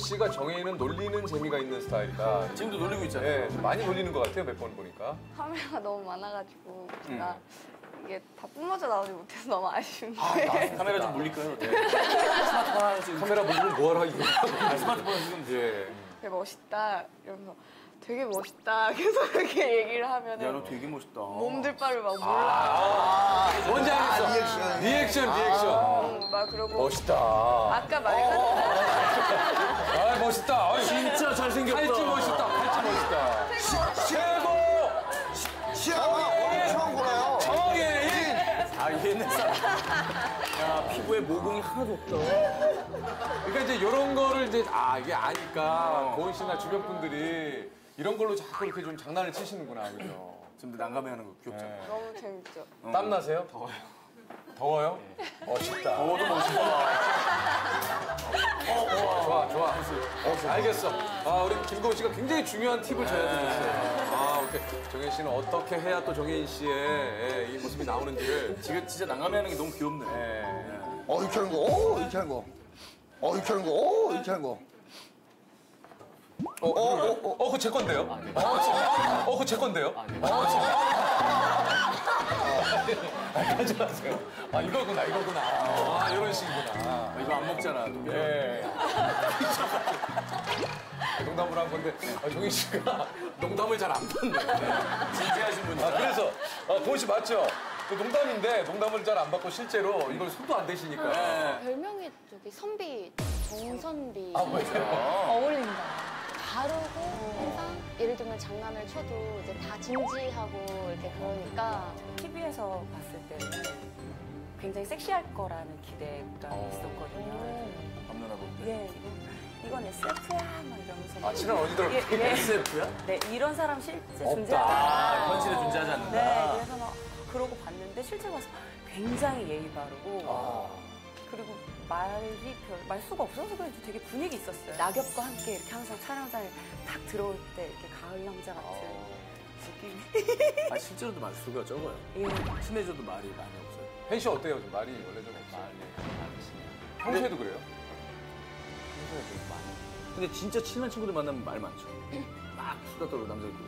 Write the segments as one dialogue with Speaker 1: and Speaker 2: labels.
Speaker 1: 씨가 정해인은 놀리는 재미가 있는 스타일이다.
Speaker 2: 지금도 놀리고 있잖아요.
Speaker 1: 예, 좀 많이 놀리는 것 같아요, 몇 번 보니까.
Speaker 3: 카메라가 너무 많아가지고 제가
Speaker 1: 음.
Speaker 3: 이게 다 뿜어져 나오지 못해서 너무 아쉬운데
Speaker 2: 카메라 좀 물릴까요? 네. 스마트폰 하나 지금
Speaker 1: 카메라 보고 뭐하라 이거.
Speaker 2: 아, 스마트폰 지금
Speaker 1: 예.
Speaker 3: 되게 멋있다 이러면서 되게 멋있다 계속 이렇게 얘기를
Speaker 2: 야,
Speaker 3: 하면은
Speaker 2: 너 되게 멋있다.
Speaker 3: 몸들 바를 막 몰라
Speaker 1: 아, 뭔지 알겠어.
Speaker 4: 리액션.
Speaker 1: 리액션, 리액션.
Speaker 3: 어, 막 그러고
Speaker 1: 멋있다.
Speaker 3: 아까 말했던
Speaker 1: 아, 멋있다. 아유,
Speaker 2: 진짜 잘생겼다.
Speaker 1: 팔찌 멋있다. 팔찌 멋있다. 최고!
Speaker 4: 시아가 엄청 보나요?
Speaker 1: 정혜인!
Speaker 2: 아, 옛날 사람. 야, 피부에 모공이 하나도 없다.
Speaker 1: 그러니까 이제 이런 거를 이제 아 이게 아니까 고은 씨나 주변 분들이 이런 걸로 자꾸 이렇게 좀 장난을 치시는구나 그죠?
Speaker 2: 지금 난감해 하는 거 귀엽잖아.
Speaker 1: 네.
Speaker 3: 너무 재밌죠
Speaker 1: 땀 나세요? 더워요. 더워요? 멋있다.
Speaker 2: 더워도 멋있다.
Speaker 1: 어, 알겠어. 아 우리 김고은 씨가 굉장히 중요한 팁을 저희한테 줬어요. 아 오케이. 정혜인 씨는 어떻게 해야 또 정혜인 씨의 예, 이 모습이 나오는지를
Speaker 2: 지금 진짜 난감해하는 게 너무 귀엽네.
Speaker 1: 예.
Speaker 4: 어, 이렇게 하는 거. 어, 이렇게 하는 거. 어, 이렇게 하는 거. 어, 이렇게 하는 거.
Speaker 1: 어, 어, 어, 어, 어, 그거 제 건데요? 어, 제- 어, 그거 제 건데요? 어, 제- 아, 가져가세요. 아, 이거구나, 이거구나. 아, 이런 식이구나.
Speaker 2: 이거 안 먹잖아.
Speaker 1: 예. 농담으로 한 건데, 아, 정희 씨가 농담을 잘 안 받네.
Speaker 2: 진지하신 분이다.
Speaker 1: 아, 그래서, 아, 고은 씨 맞죠? 그 농담인데, 농담을 잘 안 받고 실제로 이걸 손도 안 대시니까.
Speaker 2: 네.
Speaker 5: 별명이 저기 선비, 정선비
Speaker 1: 아, 왜요?
Speaker 5: 어울린다. 바르고 항상 예를 들면 장난을 쳐도 이제 다 진지하고 이렇게 그러니까
Speaker 6: TV에서 봤을 때는 굉장히 섹시할 거라는 기대가 있었거든요.
Speaker 2: 밤누나도.
Speaker 6: 예, 이건, 이건 SF야 막 이러면서.
Speaker 1: 아, 친한 언니들.
Speaker 6: 예, 예.
Speaker 2: SF야?
Speaker 6: 네, 이런 사람 실제 않아요.
Speaker 2: 현실에 존재하지 않는다.
Speaker 6: 네, 그래서 막 그러고 봤는데 실제 봐서 굉장히 예의 바르고
Speaker 2: 아.
Speaker 6: 그리고 말이 별 말수가 없어서 그런지 되게 분위기 있었어요. 낙엽과 함께 이렇게 항상 촬영장에 딱 들어올 때 이렇게 가을 남자 같은 느낌이.
Speaker 2: 아, 실제로도 말수가 적어요.
Speaker 6: 예.
Speaker 2: 친해져도 말이 많이 없어요.
Speaker 1: 혜인 씨 어때요? 좀 말이 원래 좀 없어요? 평소에도 그래요?
Speaker 2: 근데 진짜 친한 친구들 만나면 말 많죠. 막 수다 떨고 남자들끼리.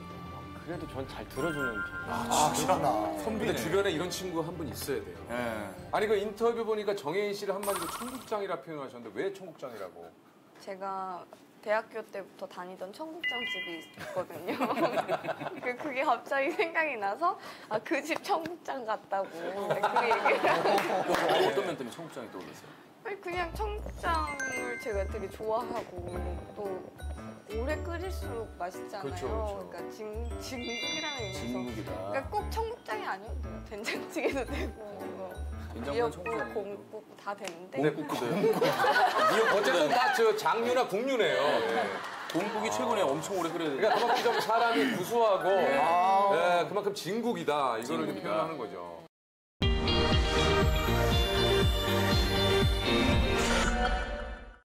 Speaker 7: 그래도 전 잘 들어주는 편.
Speaker 4: 아, 그렇구나.
Speaker 1: 근데 주변에 이런 친구 한 분 있어야 돼요.
Speaker 2: 예.
Speaker 1: 아니 그 인터뷰 보니까 정혜인 씨를 한마디로 청국장이라 표현하셨는데 왜 청국장이라고?
Speaker 3: 제가 대학교 때부터 다니던 청국장 집이 있거든요 그- 그게 갑자기 생각이 나서 아 그 집 청국장 같다고 네, 그 얘기를
Speaker 2: 어, 어떤 면 때문에 청국장이 떠오르세요?
Speaker 3: 아니, 그냥 청국장을 제가 되게 좋아하고 또 오래 끓일수록 맛있잖아요.
Speaker 1: 그렇죠, 그렇죠.
Speaker 3: 러니까 진, 진국이라는 의미에서.
Speaker 2: 진국이다.
Speaker 3: 그러니까 꼭 청국장이 아니어도 돼요. 된장찌개도 되고 뭐 미역국,
Speaker 2: 청국장이
Speaker 3: 곰국 다 되는데
Speaker 2: 네. 곰국도요.
Speaker 1: 어쨌든 다 저 장류나 국류네요. 예.
Speaker 2: 곰국이 최근에 엄청 오래 끓여야 돼.
Speaker 1: 그러니까 그만큼 좀 사람이 구수하고 예, 그만큼 진국이다 이거를 좀
Speaker 2: 진국이다.
Speaker 1: 표현하는 거죠.